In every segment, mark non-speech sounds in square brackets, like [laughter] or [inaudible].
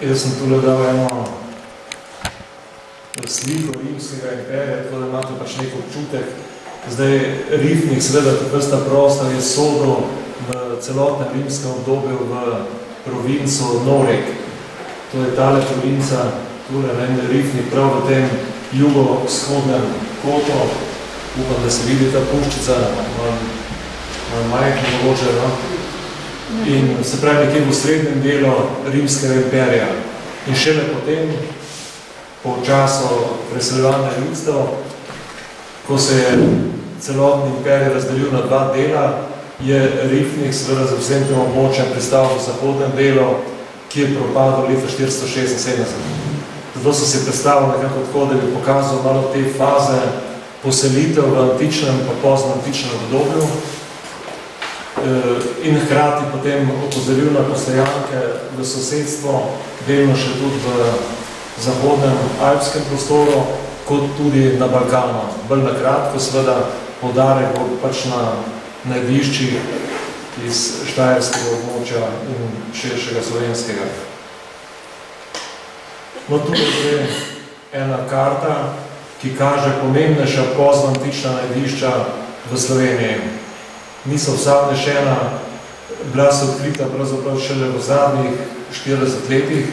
Jaz sem tule dal eno sliko rimskega imperija, tako da imate pač nek občutek. Zdaj, Rifnik, seveda, kot vrsta prostor je sodil v celotnem rimskem obdobju v provinco Norek. To je tale provinca, tule, ne, Rifnik, prav v tem jugo-shodnem kotu. Upam, da se vidi ta puščica, malo majhno mogoče, no? In se pravi nekje v srednjem delu rimskega imperija. In šele potem, po času preseljevanja ljudstev, ko se je celotni imperij razdelil na dva dela, je Rifnik seveda z vsem tem območjem pristal v zahodnem delu, ki je propadal leta 476. Zato so se predstavili nekako tako, da bi pokazal malo te faze poselitev v antičnem pa pozno antičnem obdobju, in hkrati potem opozoril na postojanke v sosedstvo, delno še tudi v zahodnem alpskem prostoru, kot tudi na Balkanu. Bolj na kratko, seveda, podarek bo pač na najviščih iz štajerskega območja in širšega slovenskega. No, tu je ena karta, ki kaže pomembnejša pozvantična najvišča v Sloveniji niso vsa vnešena, bila so odkrita pravzaprav šele v zadnjih 40 letih.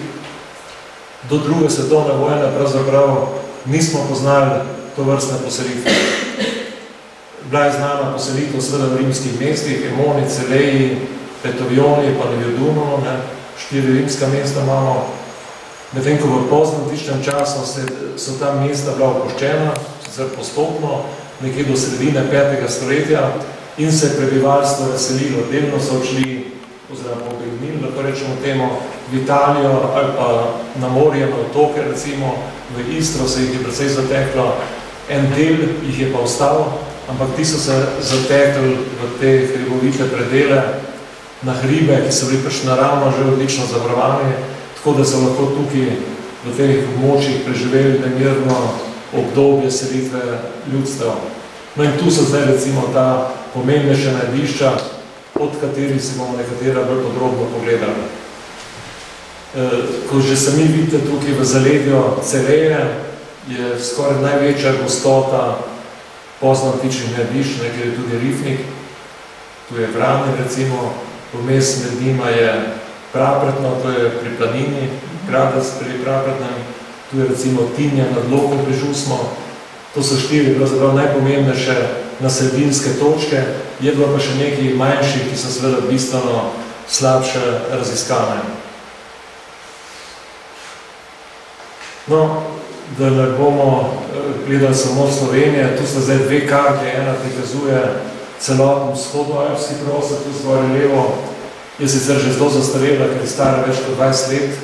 Do druge svetovne vojne pravzaprav nismo poznali to vrstne poselitve. Bila je znana poselitev seveda v rimskih mestih, Emoni, Celeji, Petovioni, pa Nevjoduno, ne, štiri rimska mesta imamo. Medtem, ko v poznem tičnem času se, so ta mesta bila opuščena, sicer postopno, nekje do sredine petega stoletja, in se je prebivalstvo veselilo. Delno so odšli, oziroma pobegnili, lahko rečemo temu, v Italijo ali pa na morje, na otoke, recimo, v Istro se jih je precej zateklo, en del jih je pa ostal, ampak ti so se zatekli v te hribovite predele, na hribe, ki so bili pač naravno že odlično zavarovani, tako da so lahko tukaj v teh območjih preživeli nemirno obdobje selitve ljudstev. No in tu so zdaj recimo ta pomembnejša najdišča, od katerih si bomo nekatera bolj podrobno pogledali. E, ko že sami vidite tukaj v zaledju Celeje, je skoraj največja gostota poznantičnih najdišč, nekaj je tudi Rifnik, tu je Vrani recimo, vmes med njima je Prapretno, to je pri planini, Gradec pri Prapretnem, tu je recimo Tinja nad Lokom pri Žusmo, to so štiri najpomembnejše na sredinske točke, je bilo pa še nekaj manjših, ki so seveda bistveno slabše raziskane. No, da ne bomo eh, gledali samo Slovenije, tu sta zdaj dve karte, ena prikazuje celotno vzhodno-evropski prostor, tu zgore levo, je sicer že zelo zastarela, ker je stara več kot 20 let,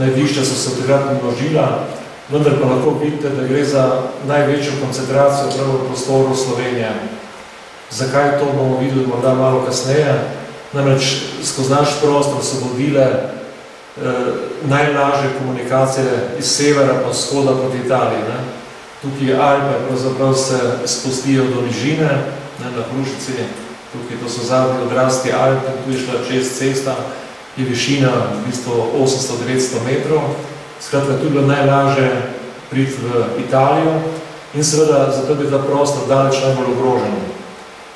najvišča so se takrat množila, vendar pa lahko vidite, da gre za največjo koncentracijo prav v prostoru Slovenije. Zakaj to bomo videli morda malo kasneje? Namreč skozi naš prostor so vodile eh, najlažje komunikacije iz severa pa vzhoda proti Italiji. Ne? Tukaj Alpe pravzaprav se spustijo do nižine, ne, na Hrušici, tukaj to so zadnji odrasti Alpe, tu je šla čez cesta, je višina v bistvu 800-900 metrov, Skratka, tu je bilo najlažje priti v Italijo in seveda zato bi ta prostor daleč najbolj ogrožen.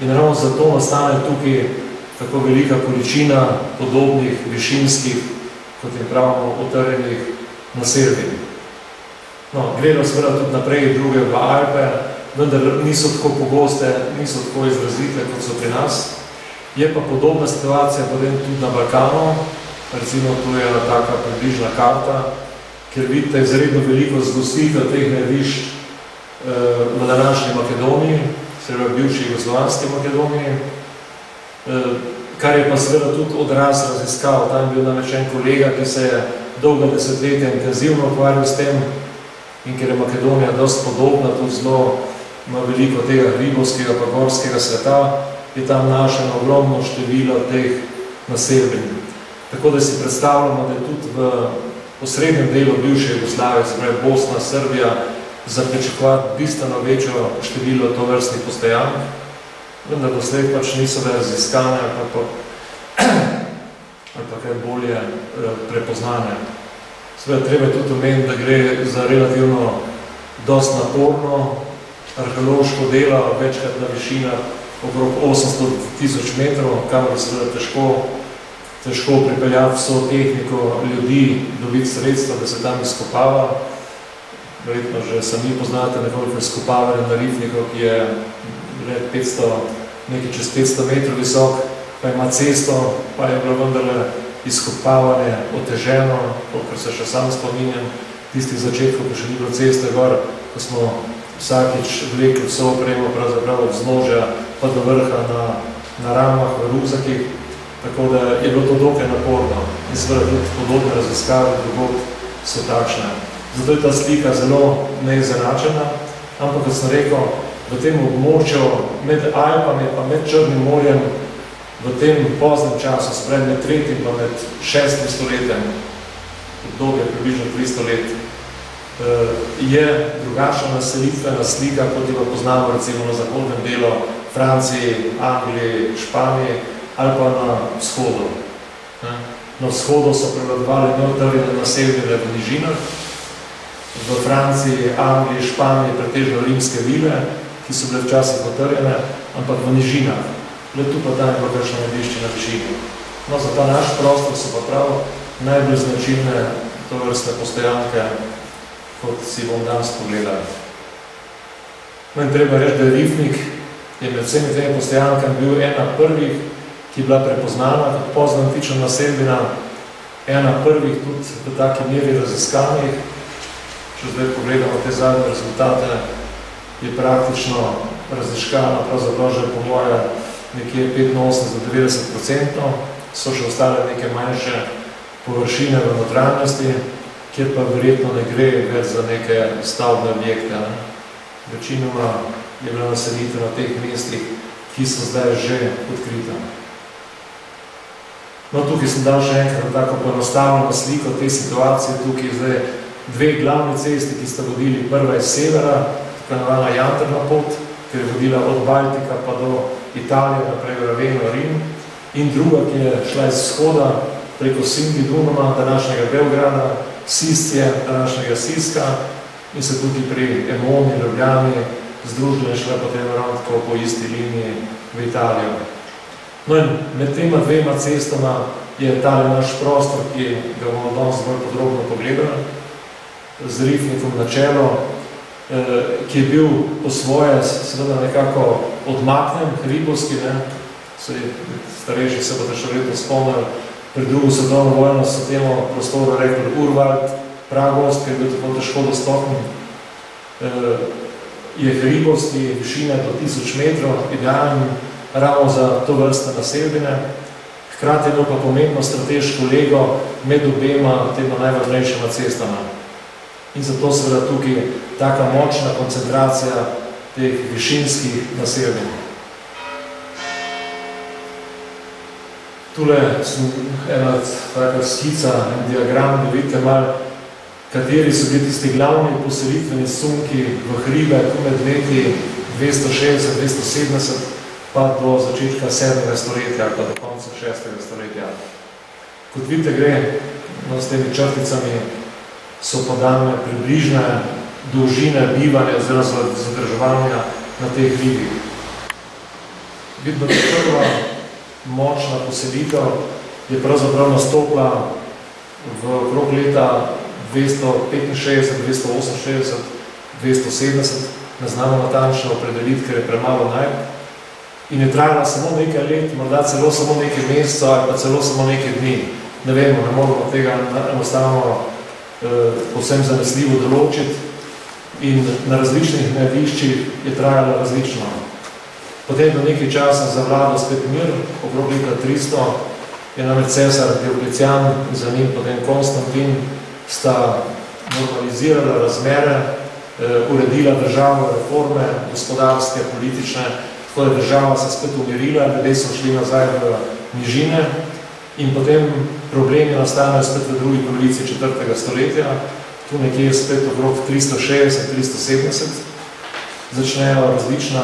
In ravno zato nastane tukaj tako velika količina podobnih višinskih, kot je pravno otrjenih naselbin. No, gledajo seveda tudi naprej druge v Alpe, vendar niso tako pogoste, niso tako izrazite, kot so pri nas. Je pa podobna situacija potem tudi na Balkanu, recimo tu je taka približna karta, ker vidite izredno veliko zgostitev teh najvišč eh, v današnji Makedoniji, seveda bivši Jugoslovanski Makedoniji, eh, kar je pa seveda tudi odraz raziskav. Tam je bil namreč en kolega, ki se je dolga desetletja intenzivno ukvarjal s tem in ker je Makedonija dosti podobna, tudi zelo ima veliko tega hribovskega pa gorskega sveta, je tam našeno ogromno število teh naselbin. Tako da si predstavljamo, da je tudi v v srednjem delu bivše Jugoslavije, pravi Bosna, Srbija, zapričakovati bistveno večjo število tovrstnih postajanj, vendar doslej pač niso da raziskane ali pa, [clears throat] ali pa kaj bolje eh, prepoznane. Seveda, treba je tudi omeniti, da gre za relativno dost naporno arheološko delo, večkrat na višinah okrog 800 tisoč metrov, kamor se težko, težko pripeljati vso tehniko ljudi, dobiti sredstva, da se tam izkopava. Verjetno že sami poznate nekoliko izkopavanje na rifniku, ki je 500, nekaj čez 500 metrov visok, pa ima cesto, pa je bilo vendarle izkopavanje oteženo, kolikor se še sam spominjam, tistih začetkov, ko še ni bilo ceste gor, ko smo vsakič vlekli vso opremo pravzaprav od znožja pa do vrha na, na ramah, v ruzakih, tako da je bilo to dokaj naporno in seveda tudi podobne raziskave drugod so takšne. Zato je ta slika zelo neizračena, ampak kot sem rekel, v tem območju med Alpami pa med Črnim morjem v tem poznem času, spred med tretjim pa med šestim stoletjem, obdobje približno 300 let, eh, je drugačna naselitvena slika, kot jo poznamo recimo na zahodnem delu Franciji, Angliji, Španiji ali pa na vzhodu. Na vzhodu so prevladovali neotrvene naseljene v nižinah, v Franciji, Angliji, Španiji pretežno rimske vile, ki so bile včasih otrjene, ampak v nižinah. Le tu pa tam je pa kakšno nedišče na višini. No, za ta naš prostor so pa prav najbolj značilne to vrste postojanke, kot si bom danes pogledali. No in treba reči, da je rifnik je med vsemi temi postojankami bil ena prvih, ki je bila prepoznana kot pozna antična naselbina, ena prvih tudi v taki meri raziskanih. Če zdaj pogledamo te zadnje rezultate, je praktično raziskana, pravzaprav že po moje nekje 85-90%, so še ostale neke manjše površine v notranjosti, kjer pa verjetno ne gre več za neke stavbne objekte. Ne? Večinoma je bila naselitev na teh mestih, ki so zdaj že odkrita. No, tukaj sem dal še enkrat tako poenostavljeno sliko te situacije. Tukaj je zdaj dve glavne cesti, ki sta vodili prva iz severa, imenovana Jantrna pot, ki je vodila od Baltika pa do Italije, naprej v Raveno, Rim, in druga, ki je šla iz vzhoda preko Sindi Dunoma, današnjega Belgrada, Sistje, današnjega Siska, in se tukaj pri Emoni, Ljubljani, združile šle potem ravno tako po isti liniji v Italijo. No in med tema dvema cestama je tale naš prostor, ki ga bomo danes bolj podrobno pogledali, z rifnikom na čelo, eh, ki je bil po svoje seveda nekako odmaknen, hribovski, ne, Sej, starejši se bodo še vredno spomnili, pred drugo svetovno vojno so temu prostoru rekli Urwald, Pragost, ker je bil tako težko dostopni. Eh, je hribovski višine do 1000 metrov, idealni ravno za to vrste naselbine. Hkrati je bilo pa pomembno strateško lego med obema tema najvažnejšima cestama. In zato seveda tukaj taka močna koncentracija teh višinskih naselbin. Tule sem ena taka skica, en diagram, da vidite malo, kateri so bili tisti glavni poselitveni sunki v hribe, tu med leti 260-270, pa do začetka 7. stoletja, pa do konca 6. stoletja. Kot vidite, gre no, s temi črticami, so podane približne dolžine bivanja oziroma zadrževanja na teh hribih. Vidno, da prva močna poselitev je pravzaprav nastopila v okrog leta 265, 268, 270, ne znamo natančno opredeliti, ker je premalo naj. In je trajala samo nekaj let, morda celo samo nekaj mesecev ali pa celo samo nekaj dni. Ne vemo, ne moramo tega enostavno eh, povsem zanesljivo določiti. In na različnih najviščih je trajala različno. Potem do nekaj časa zavladal spet mir, okrog leta 300, je namreč cesar Diocletian in za njim potem Konstantin sta normalizirala razmere, eh, uredila državo reforme, gospodarske, politične, tako da država se spet umirila, ljudje so šli nazaj v nižine in potem problemi nastanejo spet v drugi polovici četrtega stoletja, tu nekje je spet okrog 360-370, začnejo različna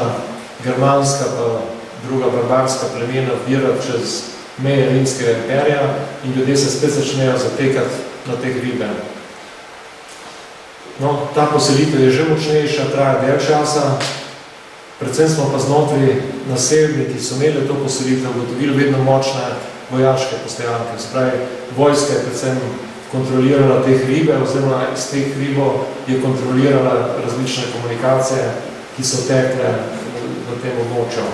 germanska pa druga barbarska plemena vdirati čez meje rimskega imperija in ljudje se spet začnejo zatekati na teh ribe. No, ta poselitev je že močnejša, traja del časa, predvsem smo pa znotraj naselni, ki so imeli to poselitev, gotovili vedno močne vojaške postojanke. Spravi, vojska je predvsem kontrolirala te hribe, oziroma iz teh hribov je kontrolirala različne komunikacije, ki so tekle v tem območju.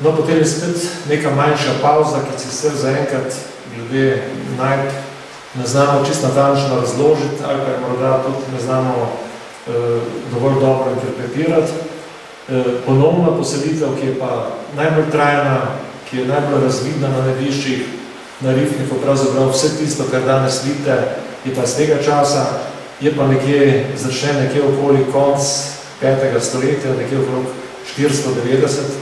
No, potem je spet neka manjša pauza, ki se zaenkrat glede najti ne znamo čisto natančno razložiti ali pa je morda tudi ne znamo dovolj dobro interpretirati. Eh, ponovna poselitev, ki je pa najbolj trajna, ki je najbolj razvidna na nediščih, na rifniku, pravzaprav vse tisto, kar danes vidite, je pa z tega časa, je pa nekje, začne nekje okoli konc petega stoletja, nekje okrog 490,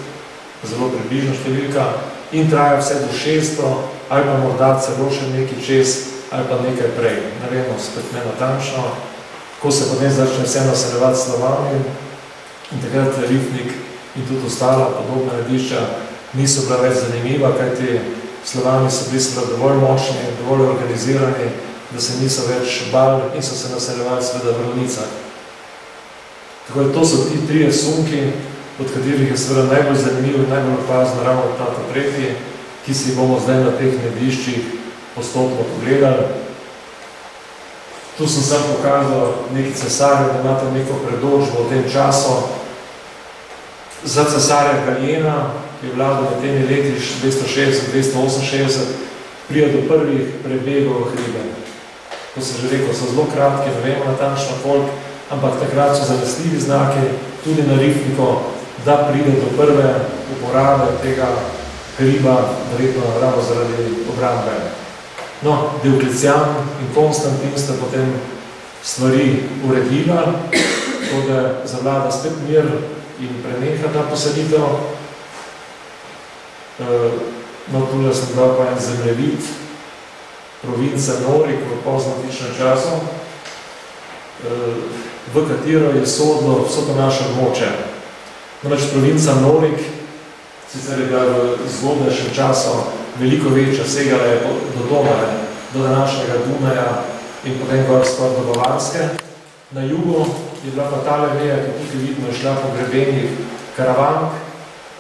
zelo približno številka, in traja vse do 600, ali pa morda celo še nekaj čez ali pa nekaj prej, ne vemo spet ne natančno, ko se potem začne vse naseljevati Slovani in takrat Rifnik in tudi ostala podobna redišča niso bila več zanimiva, kajti Slovani so bili seveda dovolj močni dovolj organizirani, da se niso več bali in so se naseljevali seveda v rovnicah. Tako da to so ti trije sunki, od katerih je seveda najbolj zanimiv in najbolj opazno ravno ta tretji, ki si bomo zdaj na teh nediščih postopno pogledali. Tu sem sem pokazal neki cesarje, da imate neko predožbo v tem času. Za cesarja Galjena, ki je vladal v temi leti 260-268, prija do prvih prebegov hribe. To sem že rekel, so zelo kratki, ne vemo natančno koliko, ampak takrat so zanesljivi znaki tudi na rifniko, da pride do prve uporabe tega hriba, verjetno ravno zaradi obrambe. No, Deuklecijan in Konstantin sta potem stvari uredila, to da zavlada spet mir in preneha ta posaditev. Eh, no, tudi sem dal pa en zemljevid, provinca Norik v poznatičnem času, eh, v katero je sodlo vso to naše območje. Namreč provinca Norik, sicer je bila v zgodnejšem času veliko večja, segala je do Donave, do današnjega Dunaja in potem gor skoraj do Bavarske. Na jugu je bila pa tale veja, ki tukaj vidno je šla po grebenih karavank,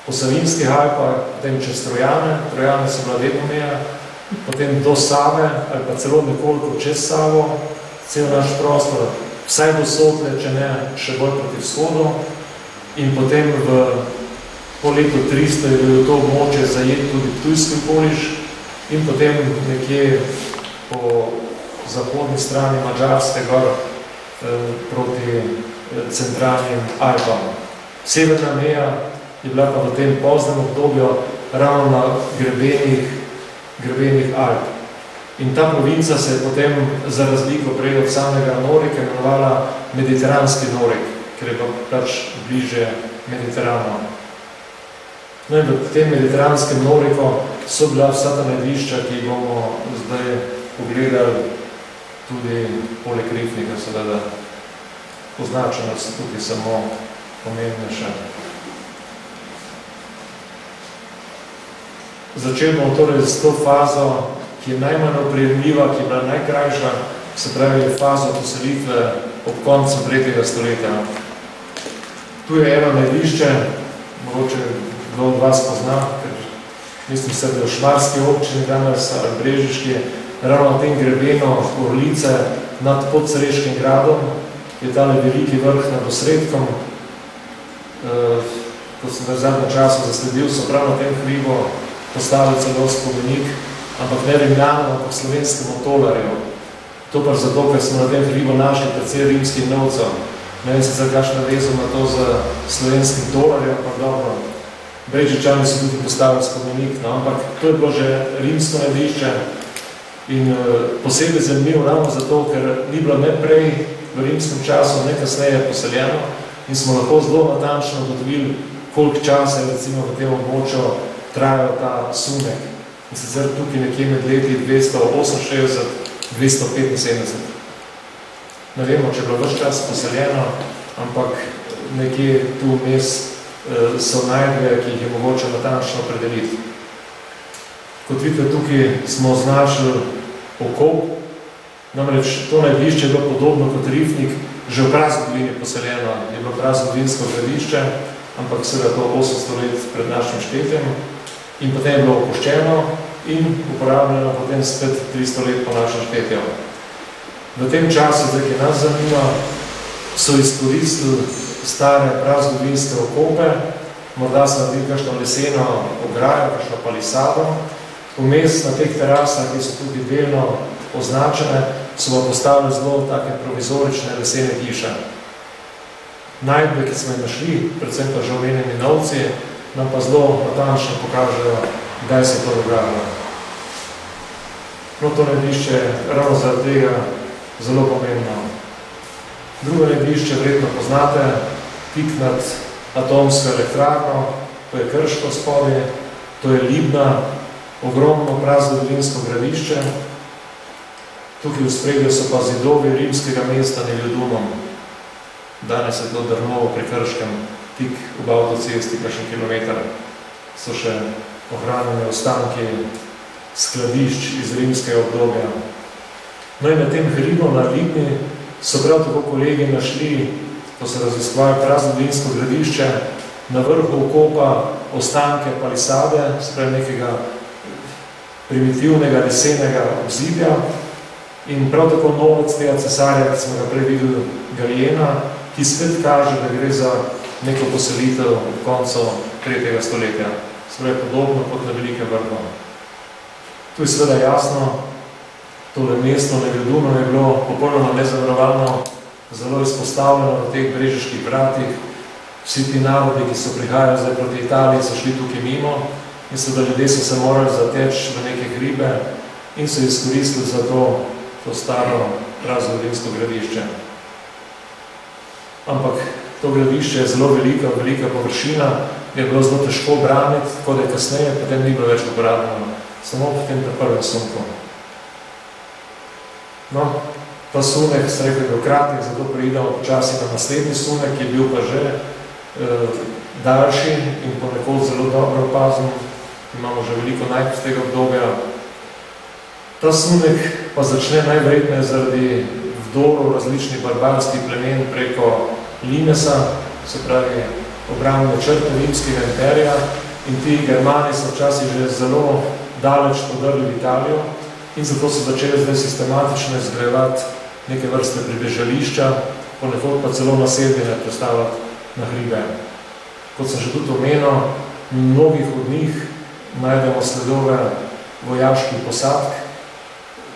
po Savinskih Alpah, potem čez Trojane, Trojane so bila vedno meja, potem do Save ali pa celo nekoliko čez Savo, cel naš prostor, vsaj do Sotle, če ne še bolj proti vzhodu, in potem v po letu 300 je bilo to območje zajet tudi Ptujski poliš in potem nekje po zahodni strani Mađarske gor eh, proti eh, centralnim Alpam. Severna meja je bila pa v tem poznem obdobju ravno na grebenih, grebenih Alp. In ta provinca se je potem za razliko prej od samega Norika imenovala Mediteranski Norik, ker je pa pač bliže Mediteranu. No in v tem mediteranskem Noriku so bila vsa ta medvišča, ki bomo zdaj pogledali tudi poleg Rifnika, seveda označena so tukaj samo pomembnejša. Začel bomo torej z to fazo, ki je najmanj oprijemljiva, ki je bila najkrajša, se pravi fazo poselitve ob koncu tretjega stoletja. Tu je eno medvišče, mogoče kdo od vas pozna, ker mislim se, da v Šmarski občini danes ali Brežiški, ravno tem grebeno Orlice nad podsreškim gradom je tale veliki vrh nad osredkom. E, ko sem v zadnjem času zasledil, so prav na tem hribu postavili celo spomenik, ampak ne rimljano, ampak slovenskemu tolarju. To pa zato, ker smo na tem hribu našli precej rimskih novcev. Ne vem se, kakšna vezo na to z slovenskim dolarjem, ampak dobro, Brežičani so tudi postavili spomenik, no, ampak to je bilo že rimsko nedišče in uh, posebej zanimivo ravno zato, ker ni bilo ne prej v rimskem času, ne kasneje poseljeno in smo lahko zelo natančno dotovili, koliko časa je recimo v tem območju trajal ta sunek. In sicer tukaj nekje med leti 268-275. Ne vemo, če je bilo več čas poseljeno, ampak nekje tu vmes Eh, so najdbe, ki jih je mogoče natančno predeliti. Kot vidite, tukaj smo označili okop, Namreč to najbližje je bilo podobno kot Rifnik, že v prazgodovini poseljeno, je bilo prazgodinsko gradišče, ampak seveda to 800 let pred našim štetjem in potem je bilo opuščeno in uporabljeno potem spet 300 let po našem štetju. V tem času, zdaj, ki nas zanima, so izkoristili stare prazgodovinske okope, morda so naredili kakšno leseno ograjo, kakšno palisado, vmes na teh terasah, ki so tudi delno označene, so pa postavili zelo take provizorične lesene hiše. Najdbe, ki smo jih našli, predvsem pa že omenjeni novci, nam pa zelo natančno pokažejo, kdaj se to dogajalo. No, to najbližče je ravno zaradi tega zelo pomembno. Drugo najbližče vredno poznate, tik nad atomsko elektrarno, to je Krško spodje, to je Libna, ogromno prazgodovinsko gradišče. Tukaj v spredju so pa zidovi rimskega mesta Neljudumom. Danes je to Drnovo pri Krškem, tik v avtocesti, kakšen kilometer, so še ohranjene ostanki skladišč iz rimskega obdobja. No in na tem hribom na Libni so prav tako kolegi našli, ko so raziskovali prazgodovinsko gradišče, na vrhu okopa ostanke palisade, spravi nekega primitivnega lesenega obzidja in prav tako novec tega cesarja, ki smo ga prej videli, Galijena, ki spet kaže, da gre za neko poselitev v koncu 3. stoletja. Spravi podobno kot na Velike vrho. Tu je seveda jasno, tole mesto Neveduno je bilo popolnoma nezavarovalno, zelo izpostavljeno na teh brežiških vratih. Vsi ti narodi, ki so prihajali zdaj proti Italiji, so šli tukaj mimo in so da ljudje so se morali zateč v neke hribe in so izkoristili za to, to staro razvodensko gradišče. Ampak to gradišče je zelo velika, velika površina, je bilo zelo težko braniti, tako da je kasneje, potem ni bilo več uporabljeno, samo potem ta prvem sunku. No, ta sunek, se rekel, je bil kratek, zato preidemo počasi na naslednji sunek, ki je bil pa že eh, daljši in ponekod zelo dobro opazno, imamo že veliko najprej z tega obdobja. Ta sunek pa začne najverjetneje zaradi vdorov različnih barbarskih plemen preko Limesa, se pravi obramne črte rimskega imperija in ti Germani so včasih že zelo daleč podrli v Italijo in zato so začeli zdaj sistematično izgrajevati neke vrste pribežališča, ponekod pa celo nasedine predstavljati na hribe. Kot sem že tudi omenil, mnogih od njih najdemo sledove vojaških posadk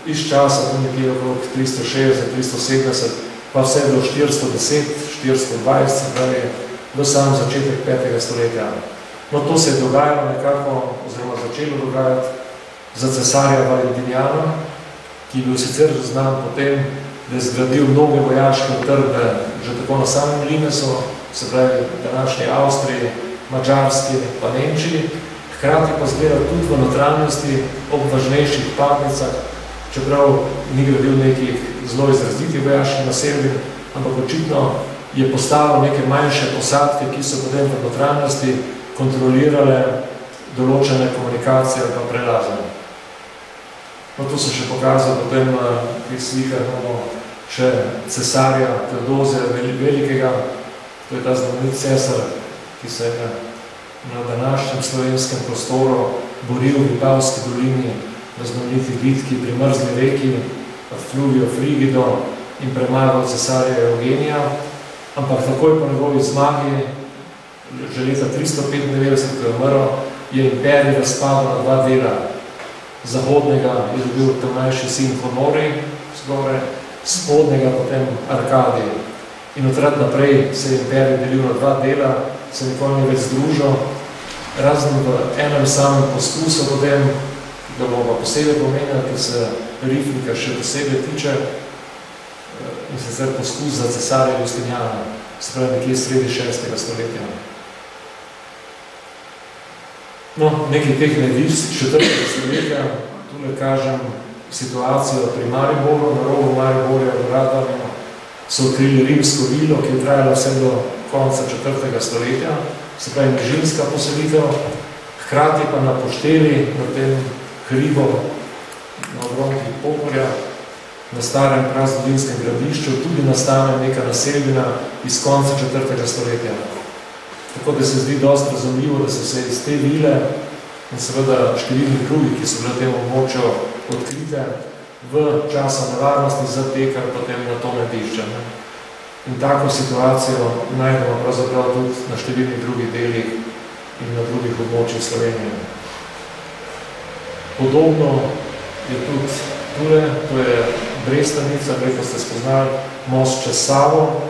iz časa tu nekje okrog 360-370, pa vse do 410, 420, se pravi, do sam začetek 5. stoletja. No, to se je dogajalo nekako, oziroma začelo dogajati za cesarja Valentiniana, ki je bil sicer znan potem, da je zgradil mnoge vojaške utrdbe že tako na samem Limesu, se pravi današnji Avstriji, Mačarski pa Nemčiji, hkrati pa zgleda tudi v notranjosti ob važnejših padnicah, čeprav ni gradil nekih zelo izrazitih vojaških naselbin, ampak očitno je postavil neke manjše posadke, ki so potem v notranjosti kontrolirale določene komunikacije ali pa prelaze. No, to se še pokazal potem na teh slikah, imamo še cesarja Teodozija Velikega, to je ta znamenit cesar, ki se je na današnjem slovenskem prostoru boril v Vipavski dolini v znameniti bitki pri mrzli reki, Fluvio Frigido in premagal cesarja Eugenija, ampak takoj po njegovi zmagi, že leta 395, ko je umrl, je imperij razpadal na dva dela. Zahodnega je dobil temnejši sin Honori, zgore, spodnega potem Arkadij. In odrat naprej se je imperij delil na dva dela, se nikoli ni več združil, razen v enem samem poskusu potem, da bomo pa posebej pomenili, ki se Rifnika še posebej tiče, in sicer poskus za cesarja Justinjana, se pravi nekje sredi šestega stoletja. No, nekaj teh nevis četrtega stoletja, tule kažem situacijo pri Mariboru, na rovu Mariborja v Radovinu, so odkrili rimsko vilo, ki je trajala vse do konca četrtega stoletja, se pravi nežinska poselitev, hkrati pa na pošteli, na tem hribo, na obronki Pohorja, na starem prazdovinskem gradišču tudi nastane neka naseljina iz konca četrtega stoletja. Tako da se zdi dosti razumljivo, da so se iz te vile in seveda številni drugi, ki so bile temu območju odkrite, v času nevarnosti zatekali potem na to medišče. Ne. In tako situacijo najdemo pravzaprav tudi na številnih drugih delih in na drugih območjih Slovenije. Podobno je tudi tule, to je Brestanica, lepo ste spoznali, most čez Savo,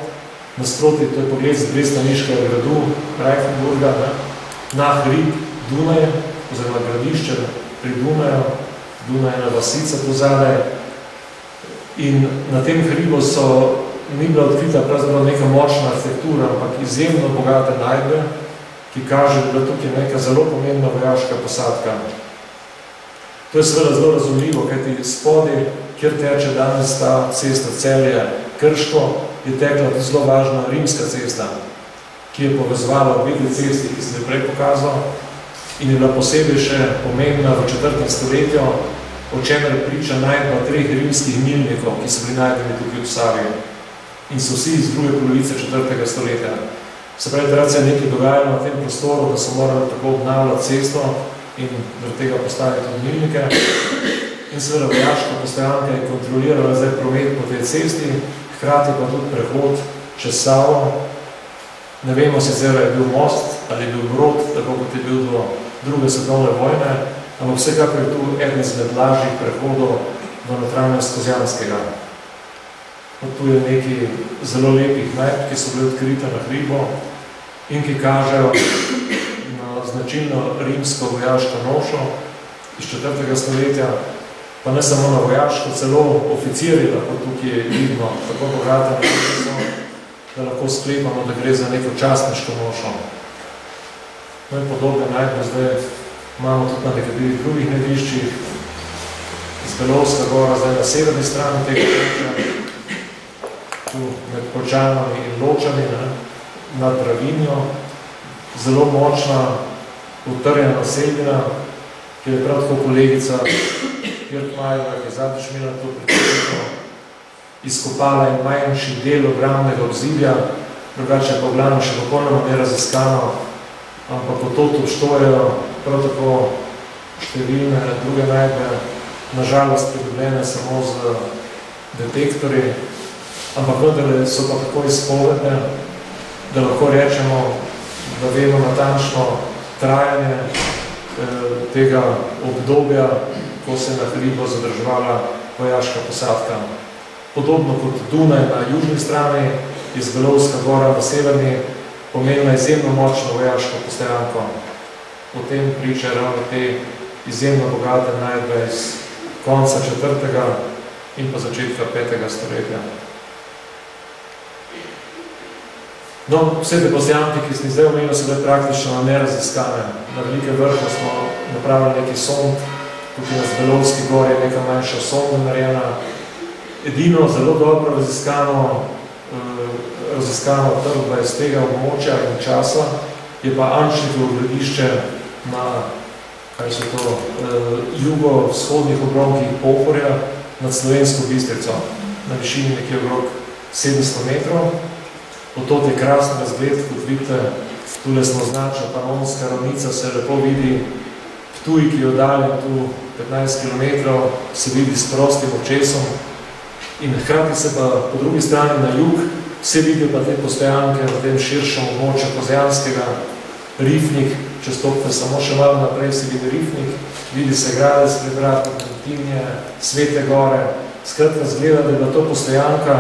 nasproti, to je pogled z Brestaniškega gradu, Reichenburga, ne, na hrib Dunaj, oziroma gradišče pri Dunaju, Dunaj na vasica pozadaj. In na tem hribu so, ni bila odkrita pravzaprav neka močna arhitektura, ampak izjemno bogate najdbe, ki kaže, da tukaj neka zelo pomembna vojaška posadka. To je seveda zelo razumljivo, kajti spodi, kjer teče danes ta cesta celje Krško, je tekla zelo važna rimska cesta, ki je povezovala obi cesti, ki sem jo prej pokazal, in je bila posebej še pomembna v četrtem stoletju, o čemer priča najdba treh rimskih milnikov, ki so bili najdeni tukaj v Saviju. In so vsi iz druge polovice četrtega stoletja. Se pravi, da se je nekaj dogajalo na tem prostoru, da so morali tako obnavljati cesto, in do tega postaviti odmilnike. In seveda vojaška postajanka je kontrolirala zdaj promet po tej cesti, hkrati pa tudi prehod čez Savo. Ne vemo sicer, je bil most ali je bil brod, tako kot je bil do druge svetovne vojne, ampak vsekakor je tu eden izmed lažjih prehodov do notranjost Kozjanskega. Tu je nekaj zelo lepih najb, ki so bili odkrite na hribo in ki kažejo značilno rimsko vojaško nošo iz četrtega stoletja, pa ne samo na vojaško, celo oficiri lahko tukaj vidno, tako bogate so, da lahko sklepamo, da gre za neko častniško nošo. No in podobne najdbe zdaj imamo tudi na nekaterih drugih nediščih, iz Belovska gora, zdaj na severni strani tega poča, tu med Počanami in Ločani, ne, nad Dravinjo, zelo močna utrjena naseljena, ki je prav tako kolegica Pirt Majeva, ki je zadnjič imela to predstavljeno, izkopala in manjši del ogromnega obzidja, drugače pa v glavno še popolnoma neraziskano, ampak po to obštojejo prav tako številne druge najdbe, nažalost pridobljene samo z detektorji, ampak vendar so pa tako izpovedne, da lahko rečemo, da vemo natančno, trajanje eh, tega obdobja, ko se je na hribo zadrževala vojaška posadka. Podobno kot Dunaj na južni strani, iz Belovska gora na severni, pomenila izjemno močno vojaško postajanko. O tem priča ravno te izjemno bogate najdbe iz konca četrtega in pa začetka petega stoletja. No, vse te postajanke, ki sem zdaj omenil, so bile praktično neraziskane. Na velike vrhu smo napravili neki sond, tukaj na Zbelovski gor je neka manjša sonda narejena. Edino zelo dobro raziskano, raziskano trdba iz tega območja in časa je pa Anšlikovo gledišče na kaj so to, eh, jugo-vzhodnih obronkih Pohorja nad Slovensko Bistrico, na višini nekje obrok 700 metrov. Potod je krasen razgled, kot vidite, tule smo označili, panonska ravnica se lepo vidi, Ptuj, ki je oddaljen tu 15 km, se vidi s prostim očesom. In hkrati se pa po drugi strani na jug vse vidijo pa te postojanke v tem širšem območju Kozjanskega, Rifnik, če stopite samo še malo naprej, se vidi Rifnik, vidi se grade s prebratom, Tinje, Svete gore, skratka zgleda, da je bila to postojanka,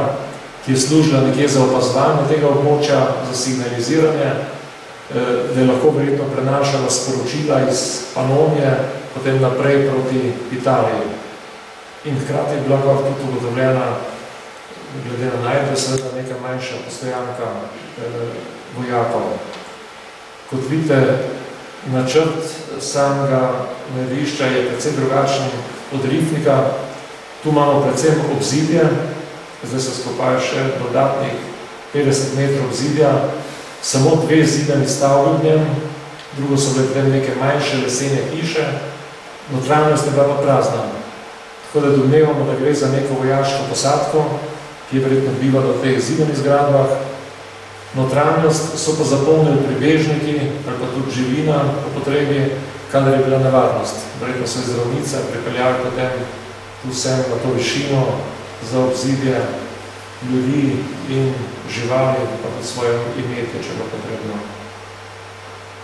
ki je služila nekje za opazovanje tega območja, za signaliziranje, eh, da je lahko verjetno prenašala sporočila iz Panonije, potem naprej proti Italiji. In hkrati je bila tudi ugotovljena, glede na najdbe, seveda neka manjša postojanka eh, vojakov. Kot vidite, načrt samega medišča je predvsem drugačen od Rifnika. Tu imamo predvsem obzidje, zdaj se skopajo še dodatnih 50 metrov zidja, samo dve zidani stavbi v njem, drugo so bile neke manjše lesene hiše, notranjost je bila pa prazna. tako da domnevamo, da gre za neko vojaško posadko, ki je verjetno bivala v teh zidanih zgradbah. Notranjost so pa zapolnili pribežniki, ali pa tudi živina po potrebi, kadar je bila nevarnost. Verjetno so iz ravnice pripeljali potem tu sem na to višino za obzidje ljudi in živali, pa tudi svoje imetje, če bo potrebno.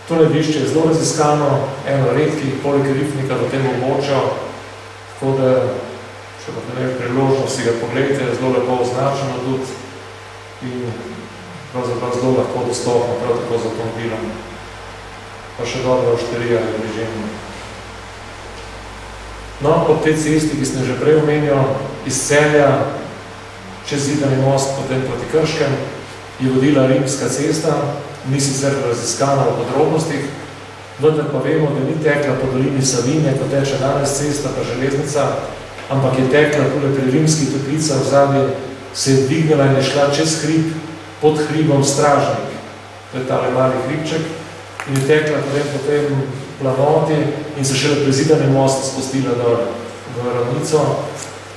To nebišče je zelo raziskano, eno redkih poleg rifnika v tem območju, tako da, če bo ne priložnost, si ga pogledajte, je zelo lepo označeno tudi in pravzaprav zelo lahko dostopno, prav tako z avtomobilom. Pa še dobra ošterija je bližino. No, po tej cesti, ki sem že prej omenil, iz celja čez zidani most, potem proti Krškem, je vodila rimska cesta, ni sicer raziskana v podrobnostih, vendar pa vemo, da ni tekla po dolini Savinje, ko teče danes cesta pa železnica, ampak je tekla tudi pri rimskih toplicah, vzadnji se je dvignila in je šla čez hrib, pod hribom Stražnik, to je tale mali hribček, in je tekla potem po tem planoti in se šele pri zidanem mostu spustila dol v ravnico,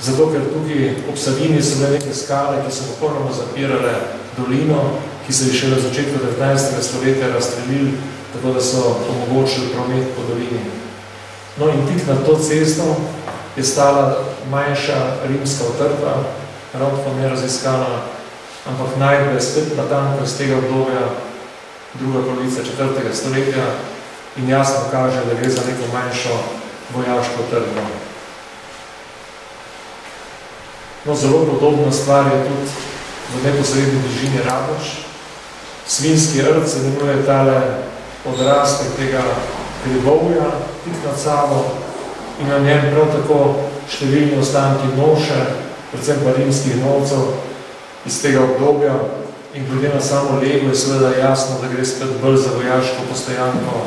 zato ker tukaj ob Savini so bile neke skale, ki so popolnoma zapirale dolino, ki so jih šele v začetku 19. stoletja razstrelili, tako da so omogočili promet po dolini. No in tik na to cesto je stala manjša rimska otrpa, rodko neraziskana, ampak najdbe spet natanko iz tega obdobja, druga polovica četrtega stoletja in jasno kaže, da gre za neko manjšo vojaško trgo. No, zelo podobna stvar je tudi v neposredni bližini Radoš, Svinski rd se imenuje tale odrastek tega hribovja, tik nad Savo in na njem prav tako številni ostanki noše, predvsem pa rimskih novcev iz tega obdobja in glede na samo lego je seveda jasno, da gre spet bolj za vojaško postojanko,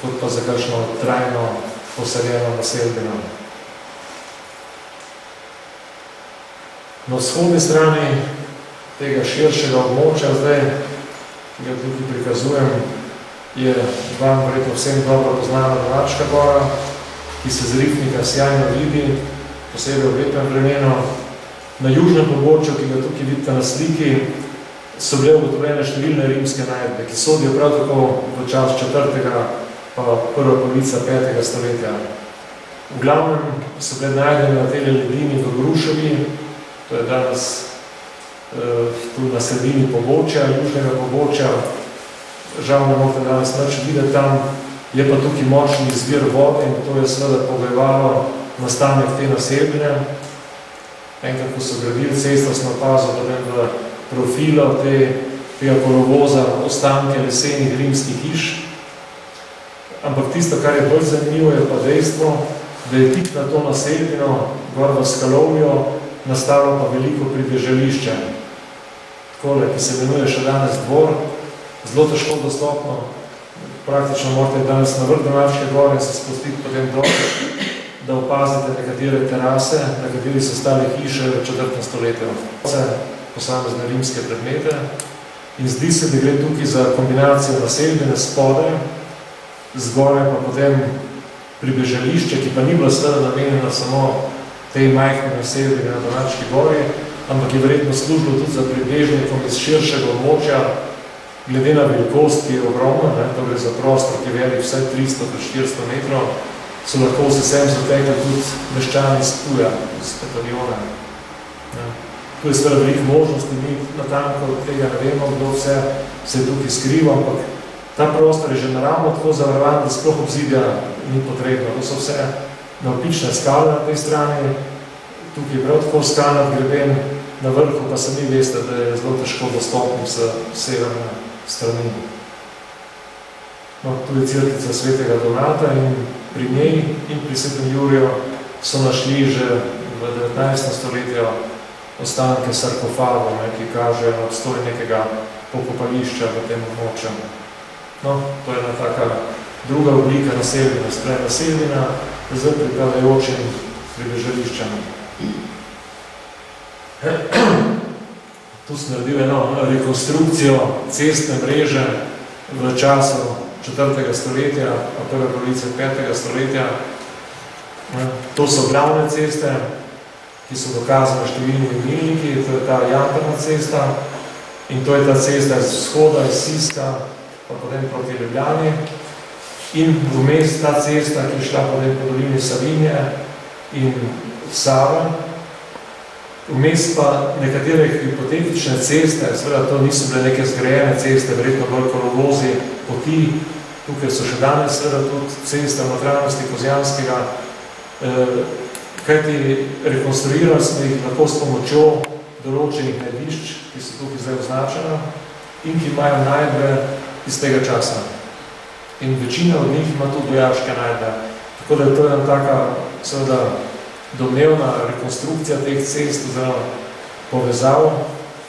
kot pa za kakšno trajno poseljeno naseljeno. Na vzhodni strani tega širšega območja zdaj ki ga tukaj prikazujem, je vam verjetno vsem dobro poznana Donačka gora, ki se z rifnika sjajno vidi, posebej v lepem vremenu. Na južnem pobočju, ki ga tukaj vidite na sliki, so bile ugotovljene številne rimske najdbe, ki sodijo prav tako v čas četrtega pa prva polovica petega stoletja. V glavnem so bile najdene na tele ledini v Gruševi, to je danes Eh, tu na sredini pobočja, južnega pobočja. Žal ne morate danes nič videti tam, je pa tukaj močni izvir vode in to je seveda pogojevalo nastanek te naselbine. Enkrat, ko so gradili cesto, smo opazili, da v profilo te, tega kolovoza ostanke lesenih rimskih hiš. Ampak tisto, kar je bolj zanimivo, je pa dejstvo, da je tik na to naselbino, gor v Skalovjo, nastalo pa veliko pridežališče takole, ki se imenuje še danes dvor, zelo težko dostopno, praktično morate danes na vrh Donačke gore se spustiti potem dol, da opazite nekatere terase, na kateri so stali hiše v četrtem stoletju. posamezne rimske predmete in zdi se, da gre tukaj za kombinacijo naseljene spode, zgore pa potem pribežališče, ki pa ni bilo seveda namenjeno samo tej majhne naseljene na Donački gori, ampak je verjetno služilo tudi za pribežnikom iz širšega območja, glede na velikost, ki je ogromna, ne, to gre za prostor, ki je velik vsaj 300-400 metrov, so lahko vse sem zatekli tudi meščani iz Puja, iz Petaljona. Ja. Tu je seveda veliko možnosti, mi natanko od tega ne vemo, kdo vse se tukaj skriva, ampak ta prostor je že naravno tako zavarovan, da sploh obzidja ni potrebno. To so vse naopične skale na tej strani, tukaj je prav tako skalnat greben, na vrhu pa sami veste, da je zelo težko dostopno s severne strani. No, tu je crtica svetega Donata in pri njej in pri svetem Juriju so našli že v 19. stoletju ostanke sarkofagov, ne, ki kažejo na obstoj nekega pokopališča v tem območju. No, to je ena taka druga oblika naseljena, sprej naseljena z pripravljajočim pribežališčem. [clears throat] Tu sem naredil eno rekonstrukcijo cestne mreže v času četrtega stoletja, pa prve polovice petega stoletja. To so glavne ceste, ki so dokazane številni milniki, to je ta Jantrna cesta in to je ta cesta iz vzhoda, iz Siska, pa potem proti Ljubljani. In vmes ta cesta, ki je šla potem po dolini Savinje in Save, vmes pa nekatere hipotetične ceste, seveda to niso bile neke zgrajene ceste, verjetno bolj kolovozi, poti, tukaj so še danes seveda tudi ceste v notranjosti Kozjanskega, eh, kajti rekonstruirali smo jih lahko s pomočjo določenih nedišč, ki so tukaj zdaj označena in ki imajo najdbe iz tega časa. In večina od njih ima tudi vojaške najdbe. Tako da je to ena taka, seveda, domnevna rekonstrukcija teh cest oziroma povezav,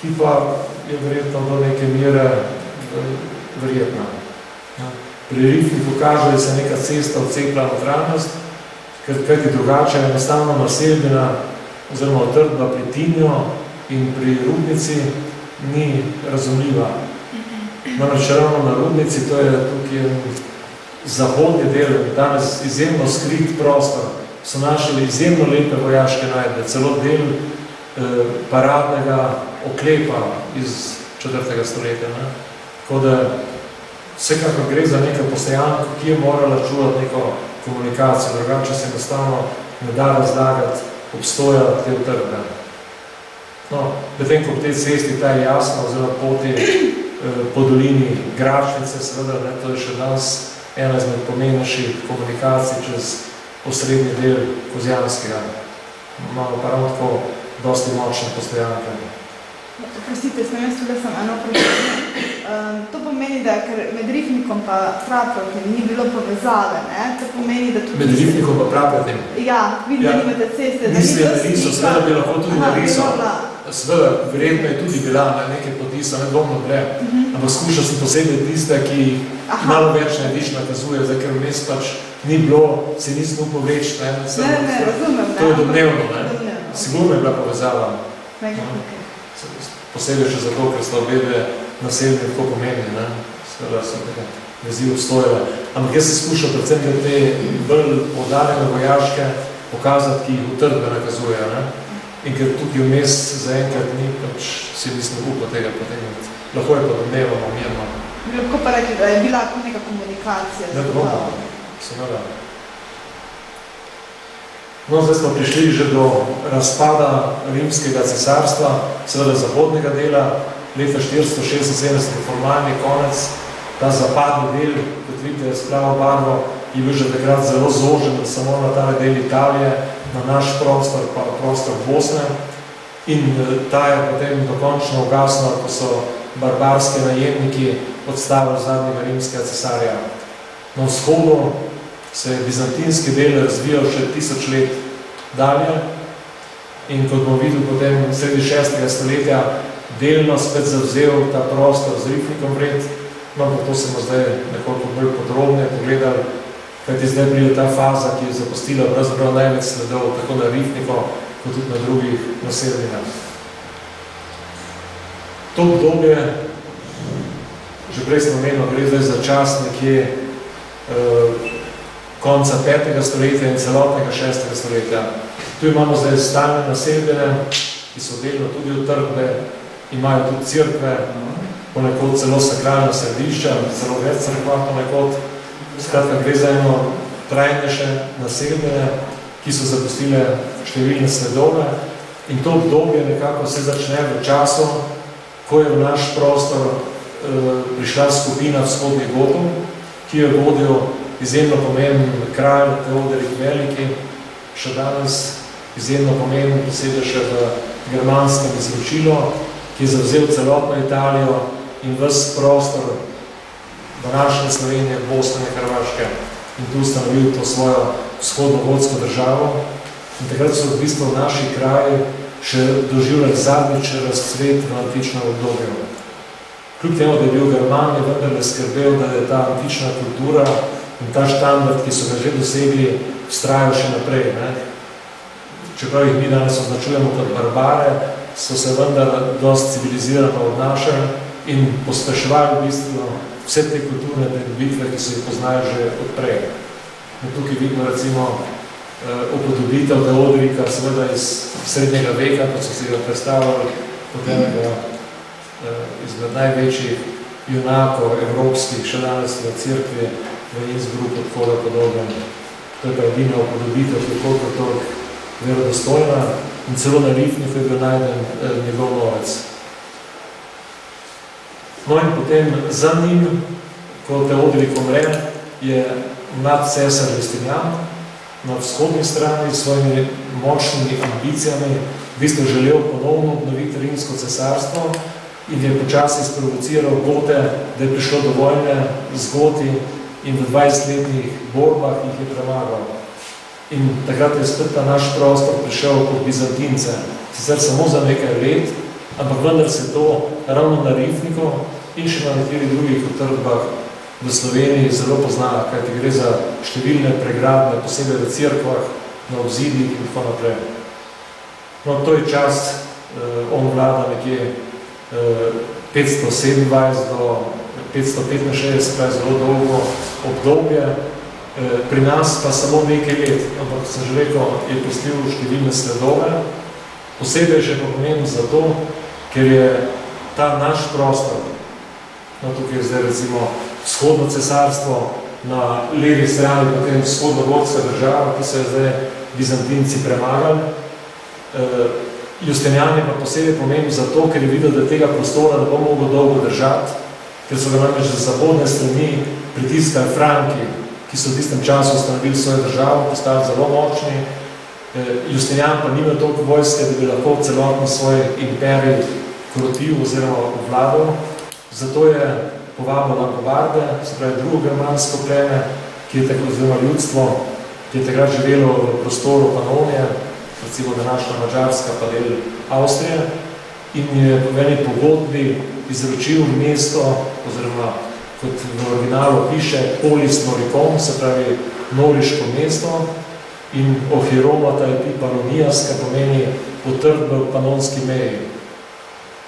ki pa je verjetno do neke mere eh, verjetna. Ja. Pri Rifniku kaže, da se neka cesta odcepla notranjost, ker kajti drugače je enostavno naseljena oziroma otrdba pri Tinjo in pri Rudnici ni razumljiva. Namreč ravno na Rudnici, to je tukaj zahodni del, danes izjemno skrit prostor, so našli izjemno lepe vojaške najdbe, celo del eh, paradnega oklepa iz četrtega stoletja. Ne? Tako da vsekakor gre za nekaj postajanko, ki je morala čuvati neko komunikacijo, drugače se enostavno ne da razlagati obstoja te utrbe. No, medtem ko v tej cesti ta je jasno, oziroma poti eh, po dolini Gračnice, seveda, ne, to je še danes ena izmed pomenjših komunikacij čez osrednji del Kozjanskega. Imamo pa ravno tako dosti močne postojanke. Prostite, smem jaz tudi sem eno vprašanje. Um, to pomeni, da ker med Rifnikom pa Praprotim ni bilo povezave, ne? To pomeni, da tudi... Med Rifnikom pa Praprotim? Ja, vidim, ja. da nimate ceste. Mislim, da niso, seveda bi lahko tudi nariso. Seveda, verjetno je tudi bila na neke poti, so nedvomno bile, uh mhm. -huh. ampak skušal sem posebej tiste, ki Aha. malo več ne viš nakazuje, zdaj, ker vmes pač ni bilo, se nisem upal več, ne? Sem, ne, ne, razumem, To je domnevno, ne? Sigurno je bila povezava. No. Posebej še zato, ker sta obede naselje tako pomeni, ne? Seveda so tega vezi obstojale. Ampak jaz se skušal predvsem te bolj oddaljene vojaške pokazati, ki jih utrdbe nakazujejo, ne? In ker tukaj vmes zaenkrat ni, pač si nisem upal tega potegniti. Lahko je pa domnevamo mirno. Bi lahko pa rekli, da je bila neka komunikacija. Ne, dobro, seveda. No, zdaj smo prišli že do razpada rimskega cesarstva, seveda zahodnega dela, leta 476 formalni konec, ta zapadni del, kot vidite, s pravo barvo, je bil že takrat zelo zožen samo na ta del Italije, na naš prostor, pa prostor Bosne. In eh, ta je potem dokončno ugasnil, ko so barbarske najemniki odstavili zadnjega rimskega cesarja. Na vzhodu se je bizantinski del razvijal še tisoč let dalje in kot bomo videli potem sredi šestega stoletja, delno spet zavzel ta prostor z rifnikom vred, no pa to se bomo zdaj nekoliko bolj podrobne pogledali, kajti zdaj pride ta faza, ki je zapustila pravzaprav največ sledov, tako na rifniko, kot tudi na drugih naselbinah. To obdobje, že prej smo menili, gre zdaj za čas nekje eh, konca petega stoletja in celotnega šestega stoletja. Tu imamo zdaj stalne naselbine, ki so delno tudi utrbe, imajo tudi crkve, ponekod celo sakralna središča, celo več crkva ponekod. Skratka, gre za eno trajnejše naselbine, ki so zapustile številne sledove in to obdobje nekako se začne v času, ko je v naš prostor e, prišla skupina vzhodnih gotov, ki jo vodil izjemno pomemben kralj Teoderik Veliki, še danes izjemno pomemben, posebej še v germanskem izročilu, ki je zavzel celotno Italijo in ves prostor današnje Slovenije, Bosne Hrvaške in tu ustanovil to svojo vzhodno-vodsko državo. In takrat so v bistvu naši kraji še doživljali zadnjič razcvet v antičnem obdobju. Kljub temu, da je bil German, je vendar ne skrbel, da je ta antična kultura in ta štandard, ki so ga že dosegli, vztrajal še naprej. Ne? Čeprav jih mi danes označujemo kot barbare, so se vendar dosti civilizirano odnašali in pospeševali v bistvu vse te kulturne pridobitve, ki se jih poznajo že odprej. In tukaj vidimo recimo upodobitev Teodorika, seveda iz srednjega veka, kot so si ga predstavljali, kot enega izmed največjih junakov evropskih, še danes v crkvi, v Innsbruck, odhoda podoben. To je pa edina upodobitev, ki je koliko toliko verodostojna in celo na Rifniku je bil najden eh, njegov lovec. No in potem za njim, ko Teodrik umre, je nad cesar Justinjan na vzhodni strani s svojimi močnimi ambicijami v bistvu želel ponovno obnoviti rimsko cesarstvo in je počasi sprovociral Gote, da je prišlo do vojne z Goti in v 20-letnih borbah jih je premagal. In takrat je spet ta naš prostor prišel kot Bizantince, sicer samo za nekaj let, ampak vendar se to ravno na Rifniku in še na nekaj drugih utrdbah v Sloveniji zelo pozna, kajti gre za številne pregradne, posebej v cerkvah, na obzidih in tako naprej. No, to je čas, eh, on vlada nekje eh, 527 do 565, pravi zelo dolgo obdobje, eh, pri nas pa samo nekaj let, ampak sem že rekel, je pustil številne sledove, posebej že pomenim zato, ker je ta naš prostor, no tukaj je zdaj recimo vzhodno cesarstvo, na levi strani potem vzhodno-gorska država, ki so je zdaj Bizantinci premagali. E, Justinian je pa posebej pomembno zato, ker je videl, da tega prostora ne bo mogel dolgo držati, ker so ga namreč za zahodne strani pritiskali Franki, ki so v tistem času ustanovili svojo državo, postali zelo močni. E, Justinian pa nima toliko vojske, da bi lahko celotno svoj imperij krotil oziroma vladal. Zato je povabil Langobarde, se pravi drugo germansko pleme, ki je tako oziroma ljudstvo, ki je takrat živelo v prostoru Panonije, recimo današnja Mađarska pa del Avstrije, in je v eni pogodbi izročil mesto, oziroma kot v originalu piše, polis Noricom, se pravi noriško mesto, in ohiromata je ti Panonijas, kar pomeni potrdbe v panonski meji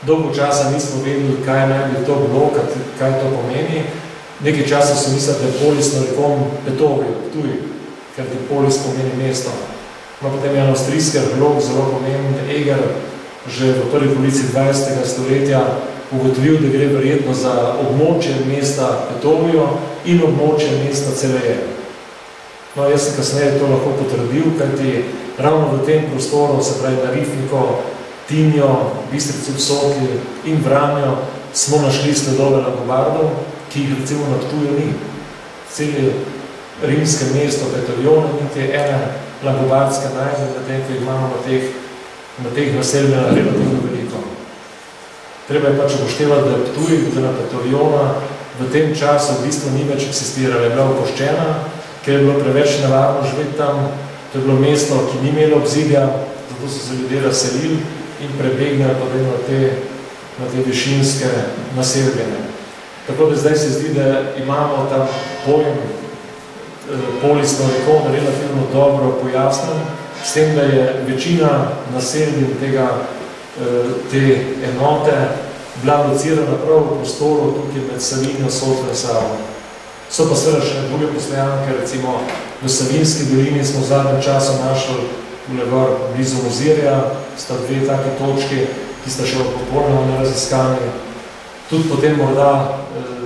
dolgo časa nismo vedeli, kaj naj bi to bilo, kaj to pomeni. Nekaj časa so mislili, da je polis na rekom Petovil, tuj, ker ti polis pomeni mesto. No, potem je en avstrijski arheolog, zelo pomemben, Eger, že v prvi polici 20. stoletja ugotovil, da gre verjetno za območje mesta Petovijo in območje mesta Celeje. No, jaz sem kasneje to lahko potrdil, kajti ravno v tem prostoru, se pravi na Rifniko, Tinjo, Bistrici v Sotli in Vranjo smo našli sledove Langobardov, ki jih recimo na Ptuju ni. Celi rimske mesto Petalione, niti je ena Langobardska najde, na tem, ki imamo na teh, na teh naseljenah relativno veliko. Treba je pač upoštevati, da je Ptuj, da na Petaliona v tem času v bistvu ni več eksistirala, je bila upoščena, ker je bilo preveč nevarno živeti tam, to je bilo mesto, ki ni imelo obzidja, zato so se ljudje razselili in prebegnejo potem na te, na te višinske naselbene. Tako da zdaj se zdi, da imamo ta pojem eh, polis Norikon relativno dobro pojasnen, s tem, da je večina naselbin tega, te enote bila locirana prav v prostoru tukaj med Savinjo, Sotro in Savo. So pa seveda še druge poslejanke, recimo v Savinski dolini smo v zadnjem času našli Bulevar blizu Mozirja, sta dve take točke, ki sta še popolnoma neraziskani. Tudi potem morda eh,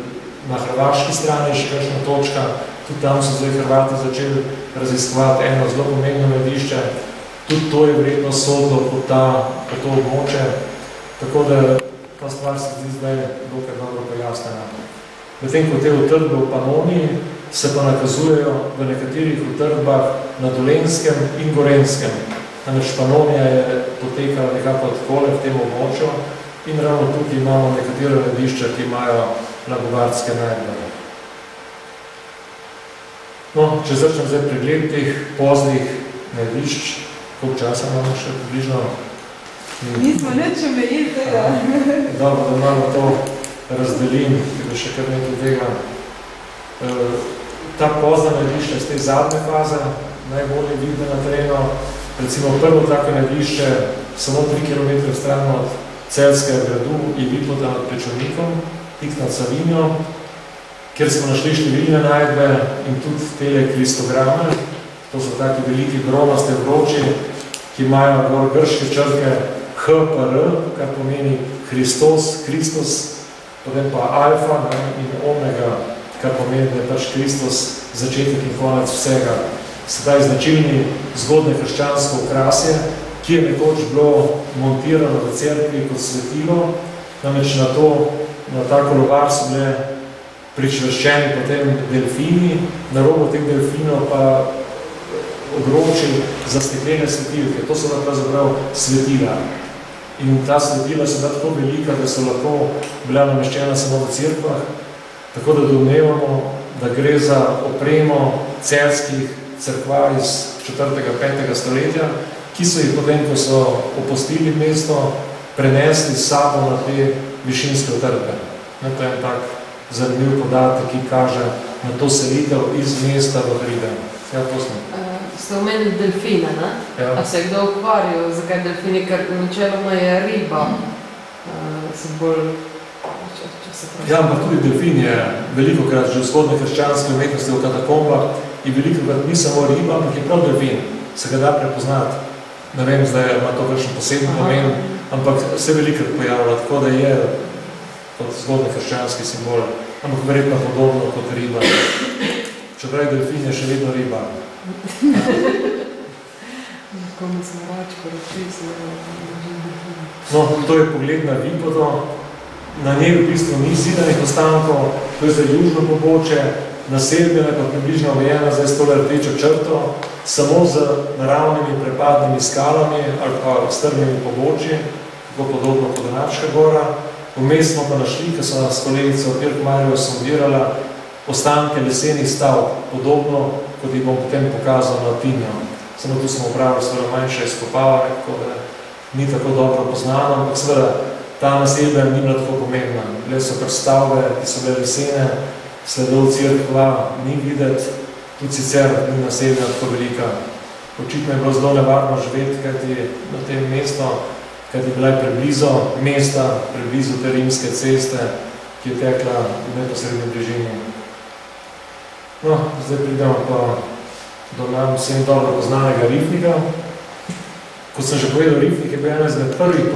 na hrvaški strani še kakšna točka, tudi tam so zdaj Hrvati začeli raziskovati eno zelo pomembno medišče. Tudi to je verjetno sodlo po, ta, po to območje, tako da ta stvar se zdi zdaj dokaj dobro pojasnjena. Medtem ko te utrdbe v Panoniji se pa nakazujejo v nekaterih utrdbah na Dolenskem in Gorenskem. Namreč Panonija je potekala nekako odkole v tem območju in ravno tukaj imamo nekatere nedišča, ki imajo lagovarske najdbe. No, če začnem zdaj pregled teh poznih nedišč, koliko časa imamo še približno? Nismo neč omejili tega. Dobro, da malo to razdelim, je še kar nekaj tega. Eh, ta pozna nadišče iz te zadnje faze, najbolje vidne na terenu. Recimo prvo tako nadišče, samo 3 km stran od celskega gradu je vidlo tam nad Pečovnikom, tik nad Savinjo, kjer smo našli številne najdbe in tudi tele kristograme, To so taki veliki dronaste vroči, ki imajo gor grške črke H pa R, kar pomeni Hristos, Kristus, potem pa Alfa ne, in Omega, kar pomeni, da je pač Kristus začetek in konec vsega. Sedaj značilni zgodne hrščansko okrasje, ki je nekoč bilo montirano v cerkvi kot svetilo, namreč na to, na ta kolobar so bile pričvrščeni potem delfini, na robu teh delfinov pa obroči zasteklene svetilke. To so pravzaprav svetila. In ta svetila so da tako velika, da so lahko bila nameščena samo v cerkvah, tako da domnevamo, da gre za opremo celskih crkva iz 4. 5. stoletja, ki so jih potem, ko so opustili mesto, prenesli sabo na te višinske utrpe. To je tak zanimiv podatek, ki kaže na to selitev iz mesta v hribe. Ja, to smo. Ste omenili delfine, ne? Ja. A se je kdo ukvarjal, zakaj delfini, ker načeloma je riba, uh, se bolj, če, če. Ja, ampak tudi delfin je veliko krat že v vzhodne hrščanske umetnosti v katakombah in veliko krat ni samo riba, ampak je prav delfin. Se ga da prepoznati. Ne vem, zdaj ima to kakšen poseben pomen, ampak se velikrat pojavlja, tako da je kot zgodni hrščanski simbol, ampak verjetno podobno kot riba. Čeprav delfin je še vedno riba. Komu sem račko reči, se No, to je pogled na Vipodo. Na njej v bistvu ni zidanih ostankov, to je za južno poboče, naselbena pa približno omejena zdaj s tole rdečo črto, samo z naravnimi prepadnimi skalami ali pa strmimi poboči, tako podobno kot Danačka gora. Vmes smo pa našli, ko so nas kolegica Pirk Marjo sondirala, ostanke lesenih stav, podobno, kot jih bom potem pokazal na Tinjo. Samo tu smo upravili svojega manjše izkopavanje, tako da ni tako dobro poznano, ampak seveda ta naselba ni bila tako pomembna. Bile so kar stavbe, ki so bile lesene, sledov cerkva ni videti, tudi sicer ni naselba tako velika. Očitno je bilo zelo nevarno živeti, kajti na tem mestu, kajti bila je preblizu mesta, preblizu te rimske ceste, ki je tekla v neposredni bližini. No, zdaj pridemo pa do nam vsem dobro poznanega Rifnika. Kot sem že povedal, Rifnik je bil ena izmed prvih